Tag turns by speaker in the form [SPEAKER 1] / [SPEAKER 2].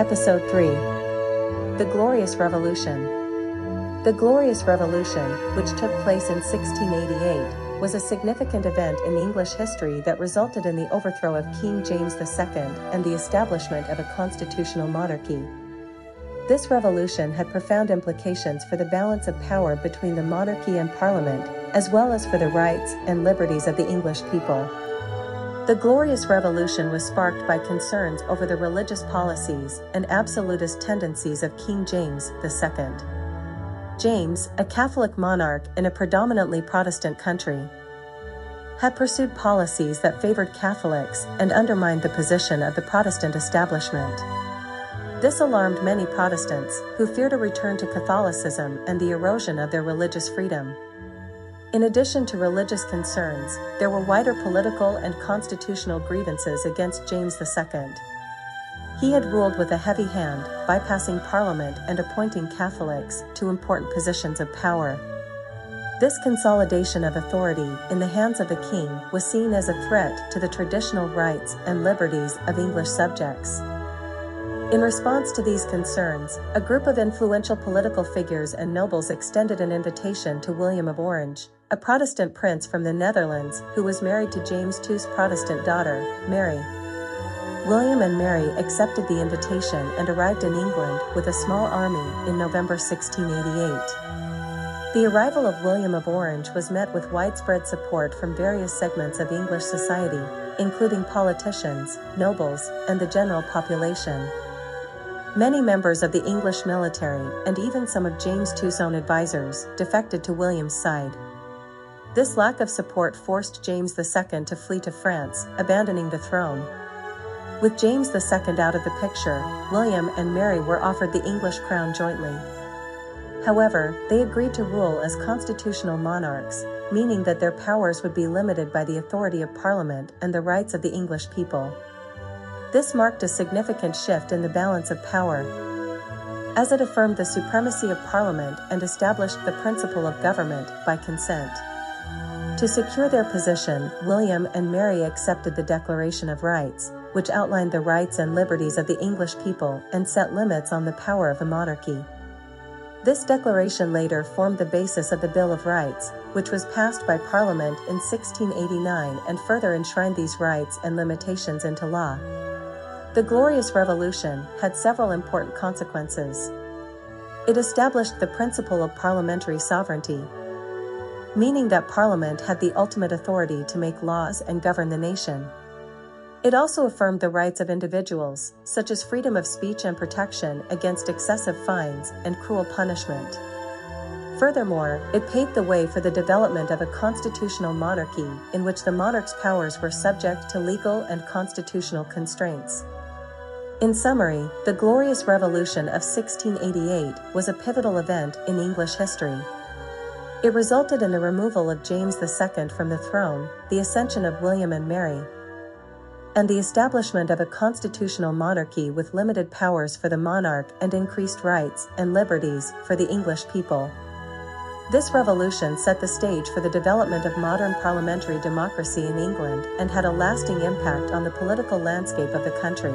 [SPEAKER 1] Episode 3 The Glorious Revolution. The Glorious Revolution, which took place in 1688, was a significant event in English history that resulted in the overthrow of King James II and the establishment of a constitutional monarchy. This revolution had profound implications for the balance of power between the monarchy and parliament, as well as for the rights and liberties of the English people. The Glorious Revolution was sparked by concerns over the religious policies and absolutist tendencies of King James II. James, a Catholic monarch in a predominantly Protestant country, had pursued policies that favored Catholics and undermined the position of the Protestant establishment. This alarmed many Protestants, who feared a return to Catholicism and the erosion of their religious freedom. In addition to religious concerns, there were wider political and constitutional grievances against James II. He had ruled with a heavy hand, bypassing Parliament and appointing Catholics to important positions of power. This consolidation of authority in the hands of the king was seen as a threat to the traditional rights and liberties of English subjects. In response to these concerns, a group of influential political figures and nobles extended an invitation to William of Orange, a Protestant prince from the Netherlands who was married to James II's Protestant daughter, Mary. William and Mary accepted the invitation and arrived in England with a small army in November 1688. The arrival of William of Orange was met with widespread support from various segments of English society, including politicians, nobles, and the general population. Many members of the English military, and even some of James II's own advisors, defected to William's side. This lack of support forced James II to flee to France, abandoning the throne. With James II out of the picture, William and Mary were offered the English crown jointly. However, they agreed to rule as constitutional monarchs, meaning that their powers would be limited by the authority of Parliament and the rights of the English people. This marked a significant shift in the balance of power, as it affirmed the supremacy of Parliament and established the principle of government by consent. To secure their position, William and Mary accepted the Declaration of Rights, which outlined the rights and liberties of the English people and set limits on the power of the monarchy. This declaration later formed the basis of the Bill of Rights, which was passed by Parliament in 1689 and further enshrined these rights and limitations into law. The Glorious Revolution had several important consequences. It established the principle of parliamentary sovereignty, meaning that Parliament had the ultimate authority to make laws and govern the nation. It also affirmed the rights of individuals, such as freedom of speech and protection against excessive fines and cruel punishment. Furthermore, it paved the way for the development of a constitutional monarchy in which the monarch's powers were subject to legal and constitutional constraints. In summary, the Glorious Revolution of 1688 was a pivotal event in English history. It resulted in the removal of James II from the throne, the ascension of William and Mary, and the establishment of a constitutional monarchy with limited powers for the monarch and increased rights and liberties for the English people. This revolution set the stage for the development of modern parliamentary democracy in England and had a lasting impact on the political landscape of the country.